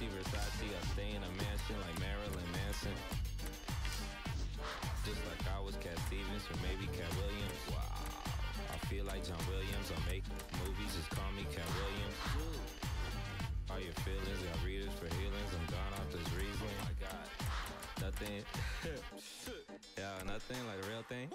Versace, Versace, I stay in a mansion like Marilyn Manson. Just like I was Cat Stevens or maybe Katt Williams. Wow. I feel like John Williams. I make movies, just call me Katt Williams. All your feelings, got readers for healings. I'm gone off this reason. Oh I got nothing. yeah, nothing like the real thing.